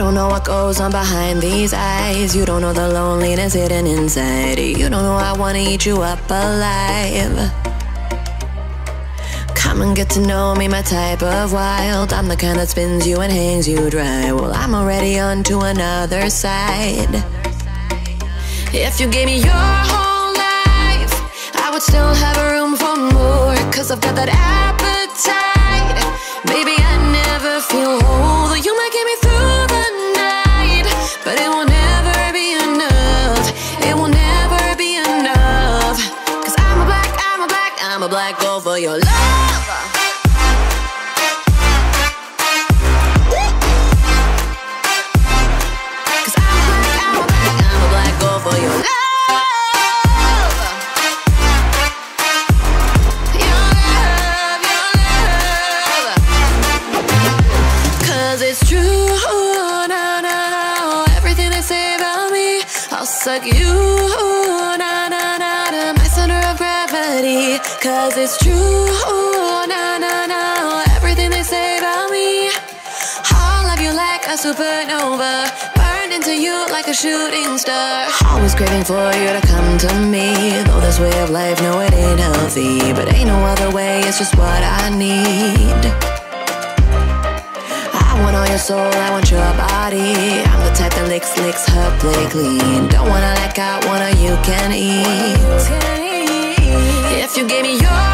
don't know what goes on behind these eyes. You don't know the loneliness hidden inside. You don't know I wanna eat you up alive. Come and get to know me, my type of wild. I'm the kind that spins you and hangs you dry. Well, I'm already on to another side. If you gave me your whole life, I would still have room for more. Cause I've got that appetite. I'm a black girl for your love. Suck you, Cause it's true, na na na. Everything they say about me, I'll love you like a supernova. Burned into you like a shooting star. Always craving for you to come to me. Though this way of life, no, it ain't healthy. But ain't no other way, it's just what I need. I want all your soul, I want your body. I'm the type that licks, licks her play clean. Don't wanna let go, wanna you can eat. You gave me your